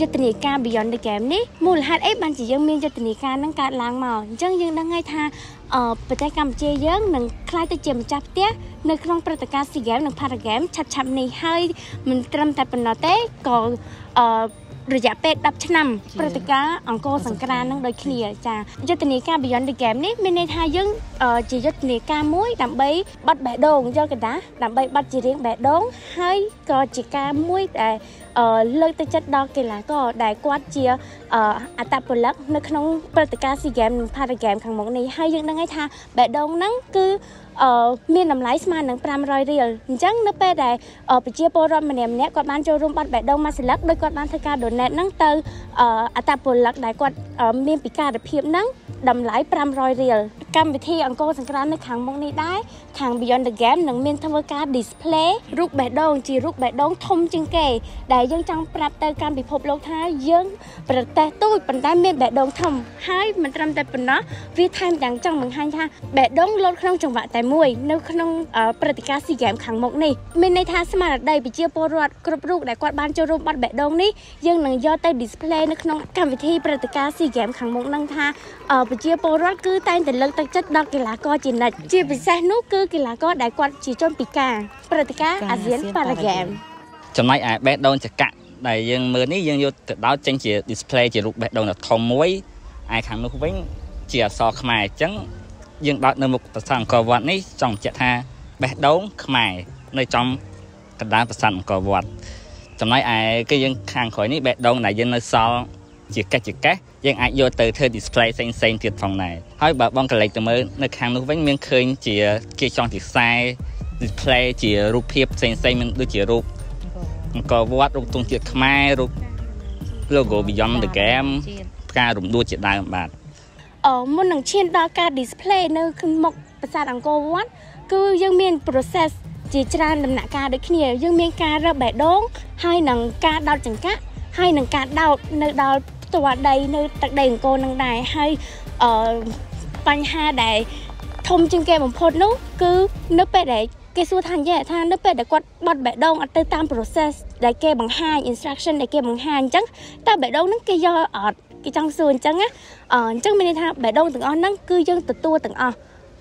យុទ្ធនាការ Beyond the Game នេះមូលហេតុអីបានជាយើងមានយុទ្ធនាការនឹងកើតឡើងមកអញ្ចឹងយើងដឹងហើយថាអឺប្រទេសកម្ពុជាយើងនឹងក្លាយទៅជាម្ចាស់ផ្ទះនៅក្នុងព្រឹត្តិការណ៍ SEA Games និង Para Games ឆាប់ឆាប់នេះហើយមិនត្រឹមតែប៉ុណ្ណោះទេក៏អឺ រយៈពេល10ឆ្នាំព្រឹត្តិការណ៍អង្គរសង្ក្រាននឹងដូចគ្នាចាយុទ្ធនាការ Beyond the Game នេះមានន័យថាយើងជាយុទ្ធនាការមួយដើម្បីបတ်បេះដូងយល់កណ្ដាដើម្បីបတ်ជារៀងបេះដូងហើយក៏ជាការមួយដែល លើកទឹកចិត្តដល់កីឡាករដែលគាត់ជាអត្តពលិកនៅក្នុងព្រឹត្តិការណ៍ SEA Games និង Para Games ខាងមុខនេះហើយយើងដឹងហើយថាបេះដូងហ្នឹងគឺអឺមានតម្លៃស្មើនឹង500រៀលអញ្ចឹងនៅពេលដែលប្រជាពលរដ្ឋម្នាក់ម្នាក់គាត់បានចូលរួមបាត់បេះដូងមួយសន្លឹកដោយគាត់បានធ្វើការ donate ហ្នឹងទៅអត្តពលិកដែលគាត់មានពិការភាពហ្នឹងតម្លៃ500រៀល កម្មវិធីអង្គរសង្ក្រាននៅខាងមុខនេះដែរខាង Beyond the Game នឹងមានធ្វើការ display រូបបេះដូងជារូបបេះដូងធំជាងគេ ដែលយើងចង់ប្រាប់ទៅកាន់ពិភពលោកថាយើង ប្រទេសទូចប៉ុន្តែមានបេះដូងធំហើយមិនត្រឹមតែប៉ុណ្ណោះវាថែមទាំងចង់បង្ហាញថាបេះដូងលោតក្នុងចង្វាក់តែមួយនៅក្នុងព្រឹត្តិការណ៍ SEA Games ខាងមុខនេះមានន័យថាស្មារតីប្រជាពលរដ្ឋគ្រប់រូបដែលគាត់បានចូលរួមបាត់បេះដូងនេះយើងនឹងយកទៅ display នៅក្នុងកម្មវិធីព្រឹត្តិការណ៍ SEA Games ខាងមុខនឹងថាប្រជាពលរដ្ឋគឺតែងតែលើកទឹកចិត្តដល់កីឡាករជានិច្ចជាពិសេសនោះគឺកីឡាករដែលគាត់ជាជនពិការព្រឹត្តិការណ៍អាស៊ានប៉ារ៉ាហ្គេមចំណែកឯបេះដូងចកៈដែលយើងមើលនេះយើងយកទៅដោតចេញជា display ជារូបបេះដូងដ៏ធំមួយឯខាងនោះវិញជាអក្សរខ្មែរអញ្ចឹងយើងដោតនៅមុខប្រាសាទអង្គរវត្តនេះចង់បញ្ជាក់ថាបេះដូងខ្មែរនៅចំកណ្ដាលប្រាសាទអង្គរវត្តចំណែកឯគេយើងខាងក្រោយនេះបេះដូងដែលយើងនៅសល់ ជាកេះជាកេះយើងអាចយកទៅធ្វើ display ផ្សេងផ្សេងទៀតផងដែរហើយបើបងកលេចទៅមើលនៅខាងនោះវិញមានឃើញជាគេចង់ជាខ្សែ display ជារូបភាពផ្សេងផ្សេងមានដូចជារូបអង្គរវត្តរូបទង់ជាតិខ្មែររូប logo Beyond the Game ផ្ការរំដួលជាដើមបាទអឺមុននឹងឈានដល់ការ display នៅមុខប្រាសាទអង្គរវត្តគឺយើងមាន process ជាច្រើនដំណាក់កាលដូចគ្នាយើងមានការរឹបបេះដូងហើយនឹងការដោតចង្កាក់ហើយនឹងការដោតនៅដល់ ផ្ទាល់ដីនៅទឹកដីអង្គរនឹងដែរហើយអឺបញ្ហាដែលធំជាងគេបំផុតនោះគឺនៅពេលដែលគេសួរថានិយាយថានៅពេលដែលគាត់បត់បេះដូងអត់ទៅតាម process ដែលគេបង្ហាញ instruction ដែលគេបង្ហាញអញ្ចឹងតើបេះដូងហ្នឹងគេយកអត់គេចង់សួរអញ្ចឹងណាអញ្ចឹងមានន័យថាបេះដូងទាំងអស់ហ្នឹងគឺយើងទទួលទាំងអស់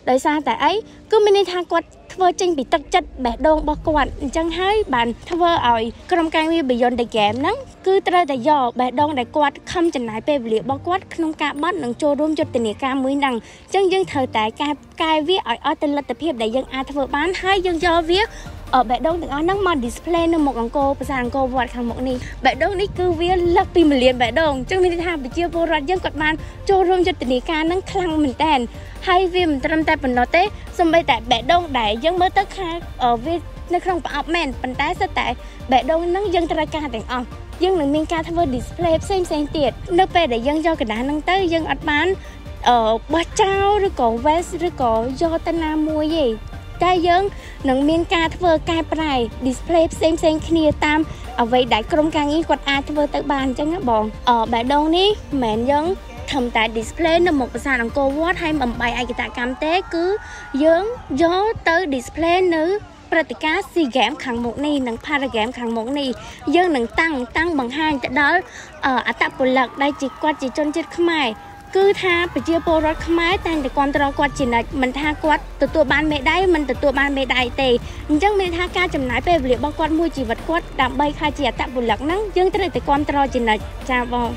ដោយសារតែអីគឺមានន័យថាគាត់ ធ្វើចេញពីទឹកចិត្តបេះដូងរបស់គាត់អញ្ចឹងហើយបានធ្វើឲ្យក្រុមការងារ Beyond the Game ហ្នឹងគឺត្រូវតែយកបេះដូងដែលគាត់ខំចំណាយពេលវេលារបស់គាត់ក្នុងការបត់និងចូលរួមយុទ្ធនាការមួយហ្នឹងអញ្ចឹងយើងត្រូវតែកែកែវាឲ្យអស់ទៅលទ្ធភាពដែលយើងអាចធ្វើបានហើយយើងយកវា បេះដូងទាំងអស់ហ្នឹងមក display នៅមុខអង្គរប្រាសាទអង្គរវត្តខាងមុខនេះបេះដូងនេះគឺវាលើសពី1លានបេះដូងអញ្ចឹងមានន័យថាប្រជាពលរដ្ឋយើងគាត់បានចូលរួមយុទ្ធនាការហ្នឹងខ្លាំងមែនតើហើយវាមិនត្រឹមតែប៉ុណ្ណោះទេសូម្បីតែបេះដូងដែរយើងមើលទៅខាវានៅក្នុងប្រអប់មែនប៉ុន្តែសិតតែបេះដូងហ្នឹងយើងត្រូវការទាំងអស់យើងនឹងមានការធ្វើ display ផ្សេងផ្សេងទៀតនៅពេលដែលយើងយកកណ្ដាស់ហ្នឹងទៅយើងអត់បានអឺបោះចោលឬក៏ waste ឬក៏យកទៅណាមួយទេ តែយើងនឹងមានការធ្វើកែប្រែ display ផ្សេងផ្សេងគ្នាតាមអ្វីដែលក្រុមការងារគាត់អាចធ្វើទៅបានអញ្ចឹងណាបងអឺបេះដូងនេះមិនមែនយើងធំតែ display នៅមុខប្រាសាទអង្គរវត្តហើយបំបីឯកតកម្មទេ គឺយើងយកទៅ display នៅព្រឹត្តិការណ៍ SEA Games ខាងមុខនេះនិង Para Games ខាងមុខនេះយើងនឹងតាំងតាំងបង្ហាញទៅដល់អត្តពលិកដែលជាគាត់ជាជនជាតិខ្មែរ គឺថាប្រជាពលរដ្ឋខ្មែរតែងតែគ្រប់គ្រងគាត់ជានិច្ចមិនថាគាត់ទទួលបានមេដាយមិនទទួលបានមេដាយទេអញ្ចឹងមានថាការចំណាយពេលវេលារបស់គាត់មួយជីវិតគាត់ដើម្បីខ្លាចជាអត្តពលិកហ្នឹងយើងត្រូវតែគ្រប់គ្រងជានិច្ចចាបង